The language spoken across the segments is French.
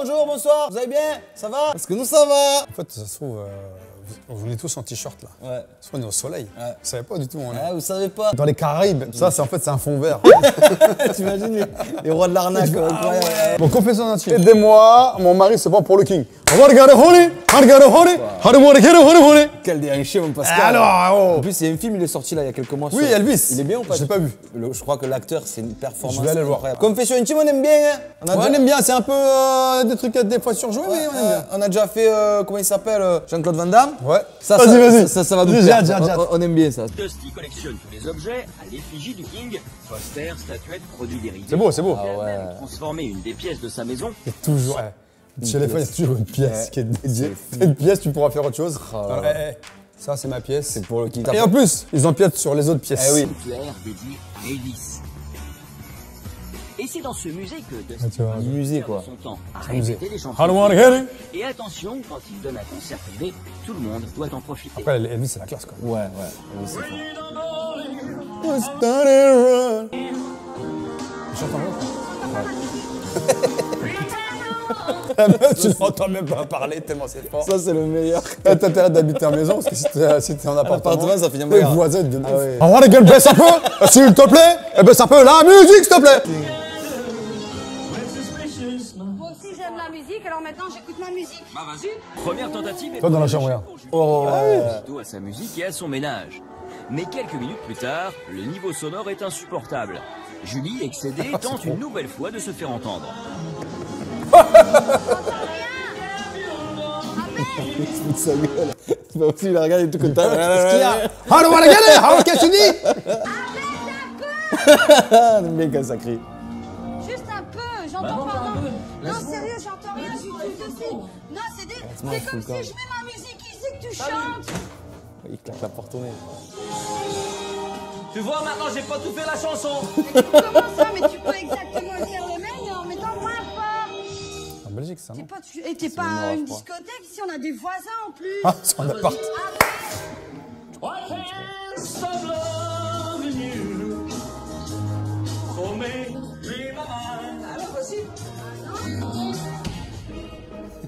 bonjour, bonsoir, vous allez bien? Ça va? Parce que nous, ça va? En fait, ça se trouve, euh, vous- on est tous en t-shirt là. Ouais. Ça se trouve, on est au soleil. Ouais. Vous savez pas du tout où on est. Ah, vous savez pas Dans les Caraïbes, ça, c'est en fait, c'est un fond vert. T'imagines les, les rois de l'arnaque, quoi, incroyable. Bon, confession intime. Aidez-moi, mon mari se prend pour le king. Regarde, honey, regarde, honey, regarde, honey, honey. Quel mon Pascal. Alors, En oh. plus, il y a un film, il est sorti là il y a quelques mois. Oui, sur- Elvis. Il est bien ou pas? Je l'ai pas vu. Le- Je crois que l'acteur, c'est une performance. Je vais aller le voir. Confession intime, on aime bien, hein on, a Ouais, déjà, on aime bien, c'est un peu euh, des trucs des fois surjoués, mais on aime euh, bien. on a déjà fait, euh, comment il s'appelle euh, Jean-Claude Van Damme Ouais. Ça, Vas-y, ça, vas-y. Ça, ça va nous plaire. On, on aime bien ça. Dusty collectionne tous les objets à l'effigie du King. Posters, statuettes, produits dérivés. C'est beau, c'est beau. Ah ouais. Transformer une des pièces de sa maison a toujours. Chez les fans, il y a toujours une pièce qui est dédiée. Une pièce, tu pourras faire autre chose. Alors, eh, eh, ça, c'est ma pièce. C'est pour le king. Et en plus, ils empiètent sur les autres pièces. Eh oui. Elvis. Et c'est dans ce musée que Dusty Ah. Du musée, quoi. son temps à musée. répéter les chansons. Et attention, quand il donne un concert privé, tout le monde doit en profiter. Après, Elvis, c'est la classe, quoi. Ouais, ouais. C'est fort. Meuf, tu n'entends même pas parler tellement c'est fort. Ça, c'est le meilleur. T'as intérêt d'habiter en maison parce que si t'es si t'es en appartement, ça finit les voisins deviennent Ah ouais. Va les gueules, baisse un peu, s'il te plaît, et baisse un peu la musique, s'il te plaît. Moi aussi j'aime la musique, alors maintenant j'écoute ma musique. Bah vas-y. Première tentative. est Toi dans la chambre, regarde. Oh, Plutôt à sa musique et à son ménage. Mais quelques minutes plus tard, le niveau sonore est insupportable. Julie, excédée, tente une nouvelle fois de se faire entendre. Sa gueule. C'est pas possible, regarde, il est tout content. Qu'est-ce qu'il y a wanna get it, how qu'est-ce que tu dis quand ça crie. Juste un peu, j'entends pas. Non, sérieux, j'entends rien du tout. je sais. Non, c'est des- comme full corps. si je mets ma musique ici que tu chantes. Il claque la porte au nez. Tu vois, maintenant j'ai pas tout fait la chanson. Comment ça Mais tu peux ça, T'es pas, tu, et t'es le pas à une discothèque ici, on a des voisins en plus. Ah, c'est en appart.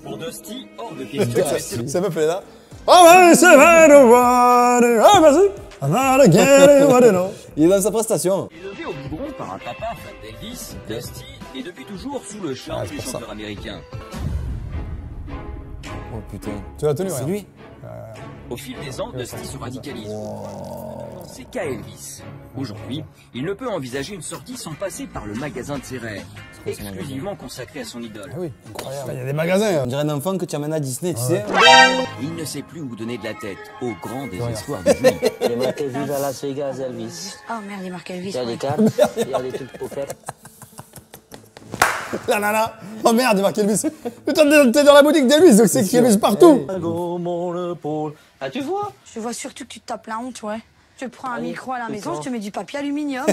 Pour Dusty, hors de question Ça me fait là. Oh, ouais, c'est vrai. Ah, vas-y. Know. Il est dans sa prestation. Au par un papa fan d'Elvis, Dusty est depuis toujours sous le charme Ah, du ça. chanteur américain. Oh putain. Tu l'as tenu, C'est ouais. lui Au fil des ans, Dusty se radicalise. C'est qu'à Elvis. Aujourd'hui, il ne peut envisager une sortie sans passer par le magasin de ses rêves, exclusivement consacré à son idole. Ah oui, incroyable. Il y a des magasins. On dirait un enfant que tu amènes à Disney, tu sais. Il ne sait plus où donner de la tête, au grand désespoir de Julie. Il est marqué Viva Las Vegas, Elvis. Oh merde, il marque Elvis. Il y a des ouais. cartes, il y a des trucs pour faire. La nana. Oh merde, il marque Elvis. Putain, t'es dans la boutique d'Elvis, donc c'est Elvis partout. Épaule. Ah, tu vois Je vois surtout que tu te tapes la honte, ouais. Tu prends un micro à la maison, je te mets du papier aluminium.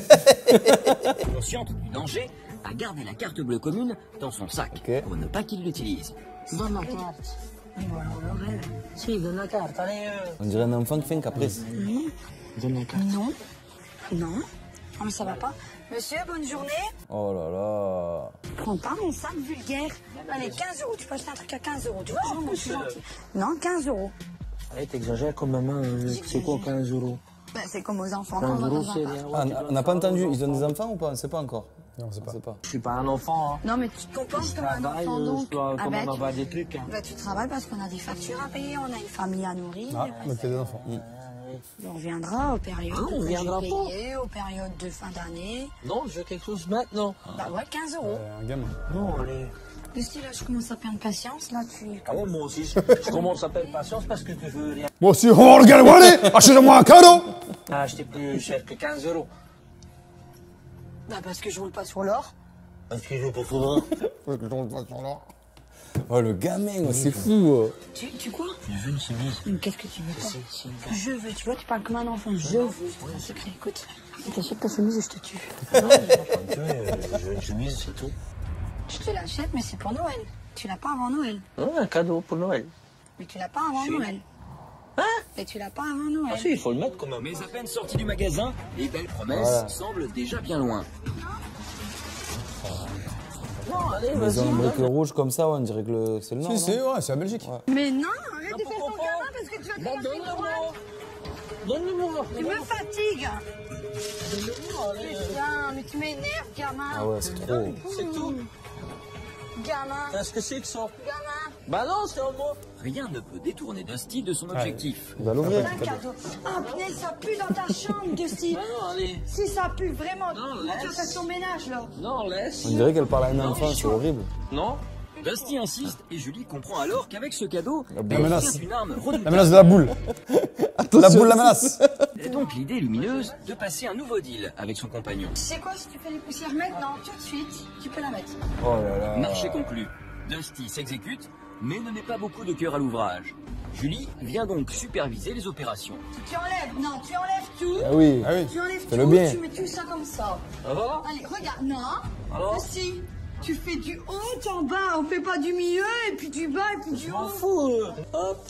Consciente du danger, a gardé la carte bleue commune dans son sac pour ne pas qu'il l'utilise. Donne la carte. Si, donne la carte, allez. euh. On dirait un enfant qui fait un caprice. Donne la carte. non. Non. Non, mais ça va pas. Monsieur, bonne journée. Oh là là. Prends pas mon sac vulgaire. Allez, 15 euros. Tu peux acheter un truc à 15 euros. Tu vois, je suis gentille. Non, 15 euros. Allez, t'exagères quand même. hein. C'est quoi 15 euros? Ben, c'est comme aux enfants. 15 quand on va euros, c'est. Ah, on n'a pas entendu. Ils ont des enfants ou pas? On ne sait pas encore. Non, on sait On pas. sait pas. Je suis pas un enfant. Hein. Non, mais tu te comportes comme un enfant, euh, donc. Ah quand même ben, avoir des trucs. Hein. tu, ben, tu travailles parce qu'on a des factures à payer, on a une famille à nourrir. Ah, y a des enfants. On viendra aux périodes Ah, on de viendra aux périodes de fin d'année. Non, je veux quelque chose maintenant. Bah ouais, 15 euros. Euh, Un gamin. Non, allez. Lucie, là, je commence à perdre patience. Là, tu. Ah ouais, moi aussi, je, je commence à perdre patience parce que tu veux rien Moi aussi, oh, regarde, allez, achetez-moi un cadeau. acheter plus cher que 15 euros. Bah parce que je roule pas sur l'or. Parce que je veux pas faudra. Oh le gamin, oh, c'est fou. Tu, tu quoi Je veux une chemise. Mais qu'est-ce que tu veux pas Je veux, tu vois, tu parles comme un enfant. Je veux, c'est un secret. Écoute, si t'achètes ta chemise et je te tue. Non, pas tuer, je veux une chemise, c'est tout. Je te l'achète, mais c'est pour Noël. Tu l'as pas avant Noël. Non, un cadeau pour Noël. Mais tu l'as pas avant. Noël. Hein Mais tu l'as pas avant Noël. Ah si, il faut le mettre quand même. Mais à peine sorti du magasin, les belles promesses semblent déjà bien loin. Non, allez, Ils vas-y. ont une brique rouge comme ça, ouais, on dirait que le- c'est le nord. Si, si, non ouais, c'est la Belgique. Mais non, arrête de faire ton gamin parce que tu vas te Bah, donne-le-moi. Donne-le-moi. Tu me fatigues. Donne-le-moi. Putain, mais tu m'énerves, gamin. Ah ouais, c'est trop. C'est tout. Gamin, Qu'est-ce que c'est que ça? Gamin. Bah non, c'est un mot. Rien ne peut détourner Dusty de son objectif. Il va l'ouvrir. Un cadeau. Ah, punaise, ça pue dans ta chambre, Dusty. Bah non, allez. Si ça pue vraiment, Non, là, tu vas laisse. ton ménage, là. Non, laisse. On dirait qu'elle parle à un enfant, c'est horrible. Non Dusty insiste et Julie comprend alors qu'avec ce cadeau, La elle menace. une arme La menace de la boule. La boule, la menace. Et donc l'idée lumineuse de passer un nouveau deal avec son compagnon. Sais quoi, si tu fais les poussières maintenant, tout de suite, tu peux la mettre. Oh là là. Marché conclu. Dusty s'exécute, mais ne met pas beaucoup de cœur à l'ouvrage. Julie vient donc superviser les opérations. Tu enlèves, non, tu enlèves tout. Ah oui. Ah oui. Tu enlèves tout, bien. tu mets tout ça comme ça. Ça va Allez, regarde, non. Alors? Si, tu fais du haut en bas, on fait pas du milieu, et puis du bas, et puis du Je m'en haut. fous. euh. Hop.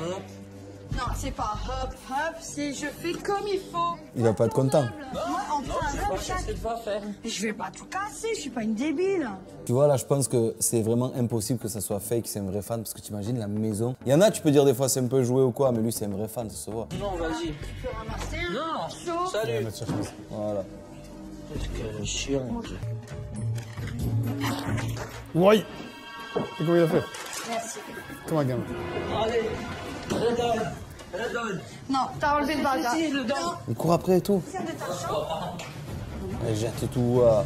Hop. Non, c'est pas hop, hop, c'est je fais comme il faut. Il va pas être content. Moi, on prend un Pas hop ce chaque. que tu vas faire. Je vais pas tout casser, je suis pas une débile. Tu vois, là, je pense que c'est vraiment impossible que ça soit fake, c'est un vrai fan, parce que tu imagines la maison. Il y en a, tu peux dire des fois c'est un peu joué ou quoi, mais lui, c'est un vrai fan, ça se voit. Non, vas-y. Tu peux ramasser un Non. morceau. Salut. Voilà. Qu'est-ce qu'elle est chiante. Oui. Et comment il a fait Merci. Comme un gamin. Allez. Non, t'as enlevé le. Non, Il court après et tout. Elle jette tout. euh,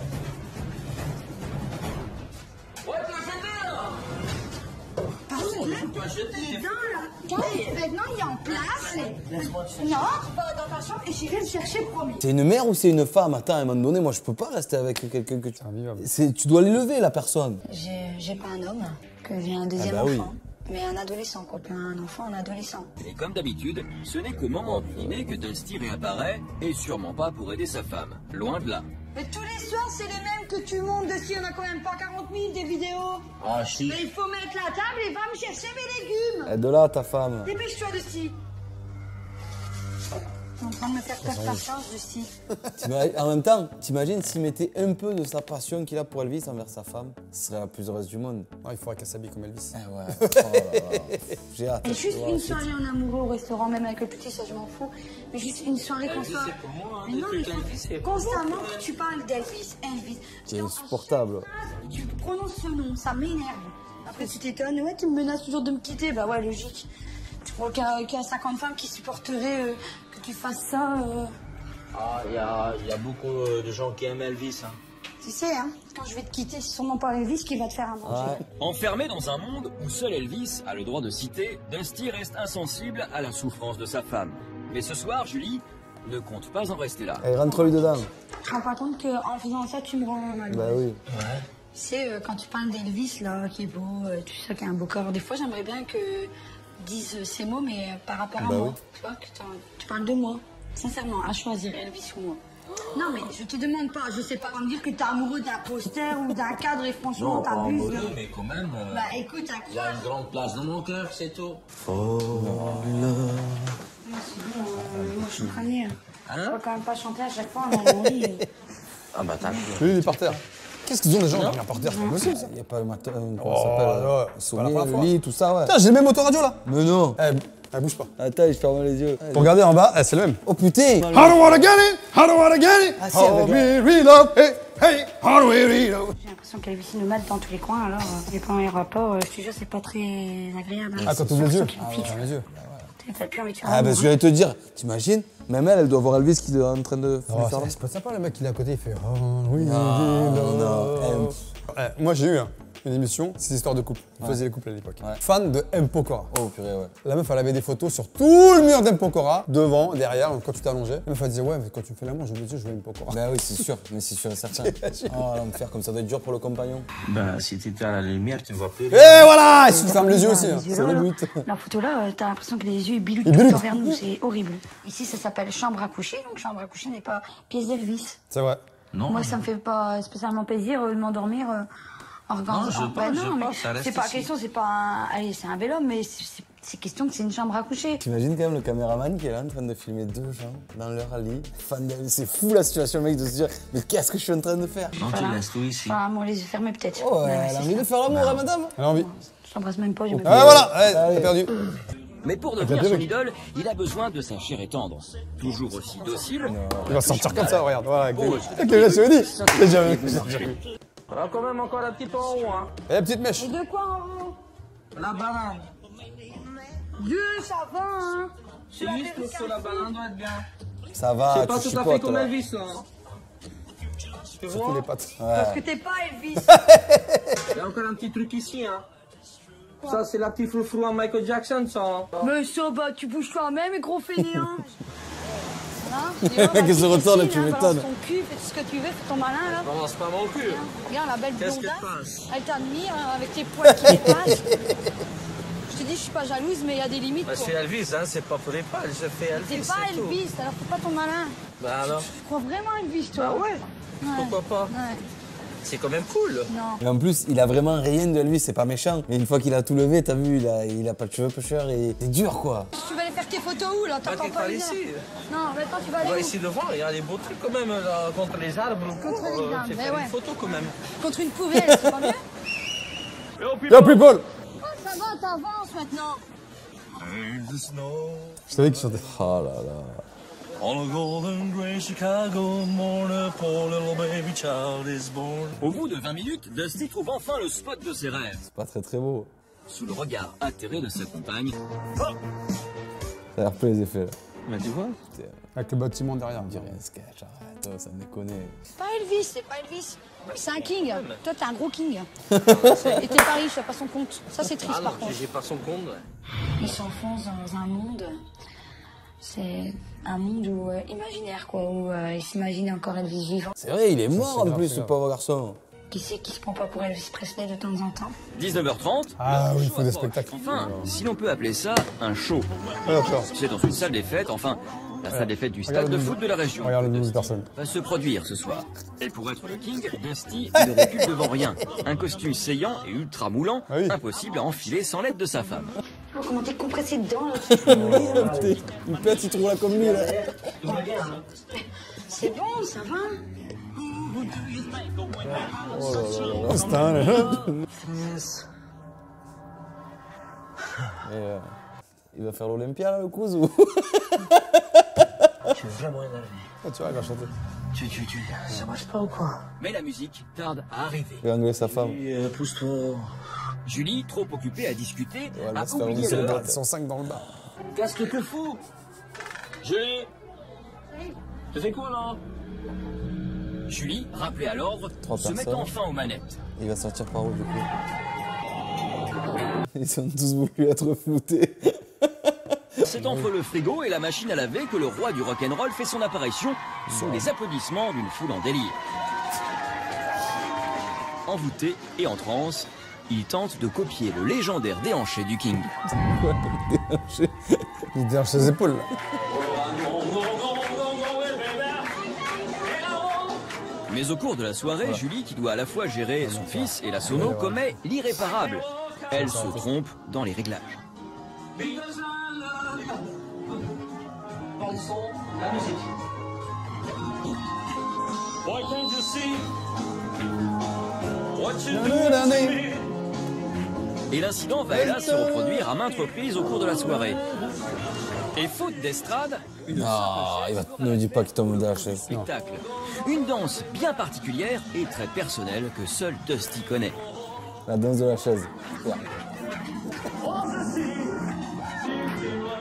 maintenant il est en place. Laisse-moi te Non, va dans ta chambre et j'irai le chercher, promis. C'est une mère ou c'est une femme? Attends, à un moment donné, moi, je peux pas rester avec quelqu'un que tu. C'est, tu dois l'élever, la personne. J'ai pas un homme, que j'ai un deuxième Ah bah oui. Mais un adolescent, quoi. Pas un enfant, un adolescent. Et comme d'habitude, ce n'est qu'au moment du dîner que Dusty réapparaît, et sûrement pas pour aider sa femme. Loin de là. Mais tous les soirs, c'est les mêmes que tu montes dessus. On a quand même pas 40 000 des vidéos. Ah, si. Mais il faut mettre la table et va me chercher mes légumes. Aide là, ta femme. Dépêche-toi, Dusty. En train de me faire perdre. T'imagines- En même temps, t'imagines s'il mettait un peu de sa passion qu'il a pour Elvis envers sa femme, ce serait la plus heureuse du monde. Non, il faudrait qu'elle s'habille comme Elvis. Ah ouais. Oh là là. J'ai hâte. Et juste voir une soirée en amoureux au restaurant, même avec le petit, ça je m'en fous. Mais juste une soirée qu'on soit. c'est pour moi, hein, Mais non, mais constamment que tu parles d'Elvis, Elvis. C'est insupportable. Tu prononces ce nom, ça m'énerve. Après, tu t'étonnes, ouais, tu me menaces toujours de me quitter. Bah ouais, logique. Tu crois qu'il y, y a 50 femmes qui supporteraient euh, que tu fasses ça euh, Ah, il y a, il y a beaucoup euh, de gens qui aiment Elvis. Hein. Tu sais, hein, quand je vais te quitter, c'est sûrement pas Elvis qui va te faire à manger. Ouais. Enfermé dans un monde où seul Elvis a le droit de citer, Dusty reste insensible à la souffrance de sa femme. Mais ce soir, Julie ne compte pas en rester là. Allez, rentre-lui dedans. Tu te rends pas compte qu'en faisant ça, tu me rends mal. Bah oui. Tu sais, euh, quand tu parles d'Elvis, là, qui est beau, euh, tu sais, qui a un beau corps, des fois, j'aimerais bien que disent ces mots, mais euh, par rapport à Bah moi. oui. Tu vois, que tu parles de moi. Sincèrement, à choisir Elvis ou moi. Non, mais je te demande pas, je sais pas me dire que t'es amoureux d'un poster ou d'un cadre et franchement, t'abuses. là. mais quand même. euh, Bah écoute, à il y a une grande place dans mon cœur, c'est tout. Moi, je suis cramée. hein. Hein? Je peux quand même pas chanter à chaque fois euh. Ah, bah t'as Lui, il est par terre. Qu'est-ce qu'ils ont les gens par terre C'est pas possible ça. Il n'y a pas le matos. Comment Oh, ça s'appelle euh, Sonner, le lit, tout ça, ouais. Putain, j'ai le même autoradio là. Mais non. Eh, elle bouge pas. Attends, je ferme les yeux. Pour regarder en bas, eh, c'est le même. Oh putain How do wanna get it? How do wanna get it? Ah, How avec we reload, hey, hey, how do we reload? J'ai l'impression qu'Elvis nous mate dans tous les coins, alors euh, les rapports, euh, je te jure, c'est pas très agréable. hein. Ah, quand tu ouvres les yeux Ah, qu'il les yeux. Fixe. T'as plus envie de faire Ah, bah je vais te dire, t'imagines Même elle, elle doit voir Elvis qui est en train de Oh, faire c'est c'est pas sympa le mec qui est à côté, il fait Oh oui, Non, reload. non, Eh, Moi j'ai eu hein, une émission, c'est histoire de couple. Il faisait les couples à l'époque. Ouais. Fan de M. Pokora. Oh purée, ouais. La meuf, elle avait des photos sur tout le mur d'M. Pokora, devant, derrière, quand tu t'allongeais. La meuf, elle disait Ouais, mais quand tu me fais l'amour, je me dis, je veux M. Pokora. Bah oui, c'est sûr, mais c'est sûr et certain. Oh, l'enfer, comme ça doit être dur pour le compagnon. Bah, si t'étais à la lumière, tu ne vois plus. Et voilà Il se ferme les yeux aussi, hein. Les yeux c'est là, le là. but. La photo là, euh, t'as l'impression que les yeux ils biloutent Ils tout le biloutent. temps vers nous, c'est horrible. Ici, ça s'appelle chambre à coucher, donc chambre à coucher n'est pas pièce d'Elvis. C'est vrai. Non. Moi, ça me fait pas spécialement plaisir euh, de m'endormir euh, en regardant. Non, je Bah pense, je non, mais pense, ça reste c'est pas ici. question, c'est pas un. Allez, c'est un bel homme, mais c'est- question que c'est une chambre à coucher. T'imagines quand même le caméraman qui est là en train de filmer deux gens dans leur lit. C'est fou la situation, mec, de se dire Mais qu'est-ce que je suis en train de faire? Non, tu laisses tout ici. Enfin, les yeux fermés peut-être. Oh, Ouais, elle a envie de faire l'amour, hein, madame? Elle a envie. Je t'embrasse même pas, j'ai même Ah voilà, ouais, Allez. t'as perdu. Mais pour devenir son idole, il a besoin de sa chair et tendre. Toujours aussi docile. Il va sortir comme ça, regarde. Voilà, avec Oh, les- gestes, je dit. J'ai déjà vu. Alors quand même encore un petit peu en haut, hein. Et la petite mèche. De quoi en haut La banane. Dieu, ça va, hein C'est juste pour que la banane doit être bien. Ça C'est va, pas tu tout à fait comme. Elvis, là. Tu Tous les vois pattes. Parce que t'es pas Elvis. Il y a encore un petit truc ici, hein. Ça, c'est la petite froufrou à Michael Jackson, ça. hein. Mais ça, bah, tu bouges toi-même, gros fainéant. Hein retourne et tu m'étonnes. ton cul, fais tout ce que tu veux, fais ton malin, là. Non, c'est pas mon cul. Regarde la belle Qu'est-ce blondasse. passe Elle t'admire hein, avec tes poils qui dépassent. Je te dis, je suis pas jalouse, mais il y a des limites. Bah, quoi. c'est Elvis, hein. C'est pas pour les pâles. Je fais T'es Elvis. pas c'est tout. Elvis, alors fais pas ton malin. Bah alors Tu crois vraiment à Elvis, toi Bah ouais. Pourquoi pas Ouais, C'est quand même cool. non. Et en plus, il a vraiment rien de lui, c'est pas méchant. Mais une fois qu'il a tout levé, t'as vu, il a, il a pas de cheveux pêcheurs et c'est dur quoi. Tu vas aller faire tes photos où, là? T'entends t'es pas ici. Non, maintenant tu vas On aller va où? ici devant, il y a des beaux trucs quand même, là, contre les arbres. Contre les Euh, arbres, faire ouais. une photo quand même. Contre une poubelle, c'est pas mieux Yo, people Oh, ça va, t'avances maintenant. Je savais qu'il chantait. Oh là là. On a golden gray Chicago morning, poor little baby child is born. Au bout de 20 minutes, Dusty trouve enfin le spot de ses rêves. C'est pas très très beau. Sous le regard atterré de sa compagne, Ça a l'air peu les effets là. bah, tu vois, Avec le bâtiment derrière. On dirait un sketch, arrête, oh, ça me déconne. C'est pas Elvis, c'est pas Elvis. C'est un king. Toi, t'es un gros king. Et t'es pas riche, t'as pas son compte. Ça, c'est triste, Ah non, par contre. j'ai pas son compte. Il s'enfonce dans un monde. C'est un monde où, euh, imaginaire, quoi, où euh, il s'imagine encore Elvis vivant. C'est vrai, il est mort en grave, plus, c'est ce pauvre garçon. Qui c'est qui se prend pas pour Elvis Presley de temps en temps 19h30. Ah oui, il faut des spectacles. Enfin, si l'on peut appeler ça un show. Ah. C'est dans une salle des fêtes, enfin, la salle des fêtes du stade Regarde de le foot de la région. Regarde le personnes. va se produire ce soir. Et pour être le king, Dusty ne recule devant rien. Un costume saillant et ultra moulant, Ah oui. impossible à enfiler sans l'aide de sa femme. Oh, comment t'es compressé dedans, là Il pète, il trouve la comme lui là. C'est bon, ça va Instinct, là. Et, euh, il va faire l'Olympia là, le cousin ou? Je suis vraiment énervé. Ah, tu vois, il va chanter. Tu, tu, tu, ça marche pas ou quoi? Mais la musique tarde à arriver. Il va sa femme. Oui, euh, pousse-toi. Julie, trop occupée à discuter, elle a oublié le. Ils sont 5 dans le bar. Qu'est-ce que tu fous? Julie? Tu fais quoi là? Julie, rappelée à l'ordre, se met enfin aux manettes. Il va sortir par où du coup? Ils ont tous voulu être floutés. C'est entre le frigo et la machine à laver que le roi du rock'n'roll fait son apparition sous les applaudissements d'une foule en délire. Envoûté et en transe, il tente de copier le légendaire déhanché du King. Il déhanche ses épaules, là. Mais au cours de la soirée, Julie, qui doit à la fois gérer son fils et la sono, commet l'irréparable. Elle se trompe dans les réglages. La musique. Why can't you see what you do to me? Et l'incident va hélas se reproduire à maintes reprises au cours de la soirée. Et faute d'estrade, une Ah, il va... ne me dis pas qu'il tombe de la chaise. spectacle. Une danse bien particulière et très personnelle que seul Dusty connaît. La danse de la chaise.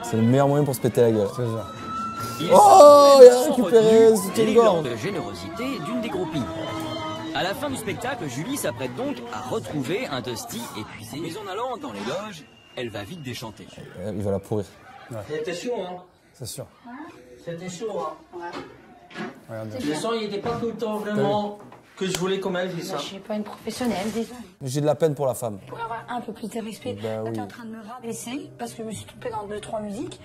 C'est le meilleur moyen pour se péter la gueule. C'est ça. Il Oh, il a récupéré ce l'élan de générosité d'une des groupies. À la fin du spectacle, Julie s'apprête donc à retrouver un Dusty épuisé. Mais en allant dans les loges, elle va vite déchanter. Euh, Il va la pourrir. C'était chaud, hein C'est sûr. C'était chaud, hein Regarde. Le son, il était pas tout le temps vraiment que je voulais comme Elvis, Moi, hein. Je suis pas une professionnelle, désolé. J'ai de la peine pour la femme. Pour avoir un peu plus de respect, Bah là, oui. t'es en train de me rabaisser parce que je me suis trompée dans deux, trois musiques.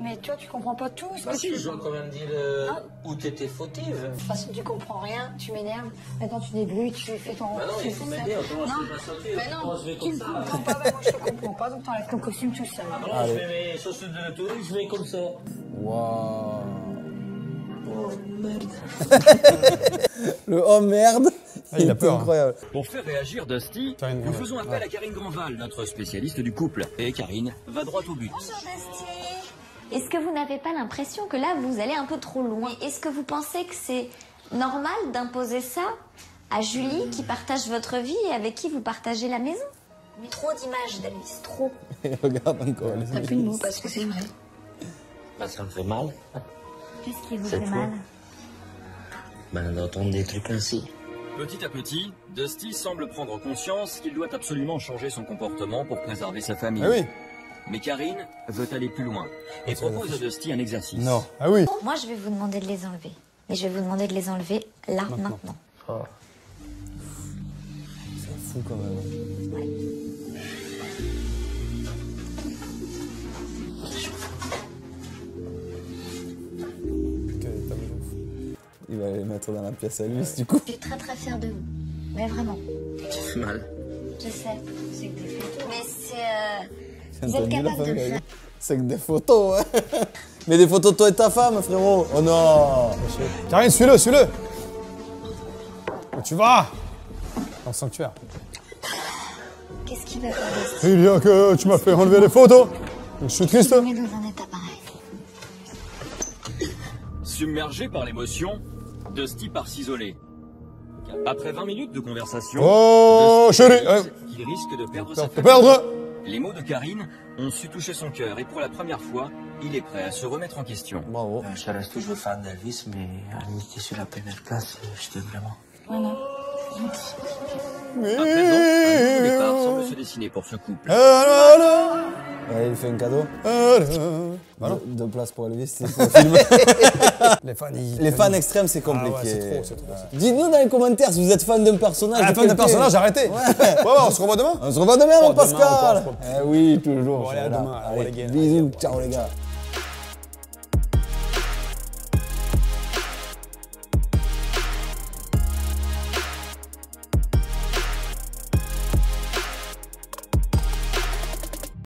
Mais toi, tu comprends pas tout ce Bah que si, tu je dois quand même dire euh, Ah. où t'étais fautive. De toute façon, tu comprends rien, tu m'énerves. Maintenant, tu débrouilles, tu fais ton. Bah non, tu il faut m'aider, autrement je Non. peux pas sauter. Mais non, je vais tu comme me ça. comprends pas, mais moi je te comprends pas, donc t'enlèves ton costume tout seul. Ah non, je fais mes chaussures de tourisme, je vais comme ça. Waouh. Oh merde. Le oh merde. Ah, il a peur, hein. incroyable. Pour faire réagir Dusty, Karine nous faisons appel à Karine Grandval, notre spécialiste du couple. Et Karine va droit au but. Est-ce que vous n'avez pas l'impression que là, vous allez un peu trop loin? Est-ce que vous pensez que c'est normal d'imposer ça à Julie, qui partage votre vie et avec qui vous partagez la maison? Trop d'images d'Alice, trop. Regarde encore. T'as plus de mots parce que c'est vrai. Bah ça me fait mal. Qu'est-ce qui vous Cette fait fois. mal? Bah d'entendre des trucs ainsi. Petit à petit, Dusty semble prendre conscience qu'il doit absolument changer son comportement pour préserver sa famille. Ah oui. Mais Karine veut aller plus loin et propose à Dusty un exercice. Non. Ah oui. Moi, je vais vous demander de les enlever. Mais je vais vous demander de les enlever là, maintenant. C'est fou quand même. De ouf. Il va les mettre dans la pièce à lui, du coup. Je suis très très fière de vous. Mais vraiment. Ça fait mal. Je sais. C'est que. Mais c'est. euh, C'est Vous êtes capable de faire. C'est que des photos, ouais. Mais des photos de toi et ta femme, frérot. Oh non. Karine, suis-le, suis-le. Où tu vas Dans le sanctuaire. Qu'est-ce qui va pas Il y a que tu m'as fait enlever les photos. Je suis triste. On est dans un état pareil. Submergé par l'émotion, Dusty part s'isoler. Après 20 minutes de conversation, Oh, Dusty chérie, qu'il risque de perdre sa famille. perdre. Les mots de Karine ont su toucher son cœur et pour la première fois, il est prêt à se remettre en question. Bravo. Euh, Je reste toujours fan d'Elvis, mais était sur la première place, euh, je t'aime vraiment. Voilà. À présent, un nouveau départ semble se dessiner pour ce couple. Il fait un cadeau. Voilà. Deux, deux places pour Elvis, c'est pour le film. Les fans, ils- Les fans extrêmes, c'est Ah ouais, compliqué. c'est trop, c'est trop. Dites-nous dans les commentaires si vous êtes fan d'un personnage. Ah, la de quelqu'un. personnage, arrêtez. Ouais, ouais, on se revoit demain. On se revoit demain, mon Oh, demain Pascal. Eh oui, toujours. Bon, allez, à demain. Les gars. bisous, ciao les gars.